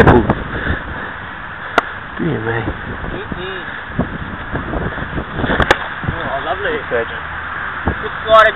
nipples. Dear me. Mm-hmm. Oh, lovely. Good. Good slaughter,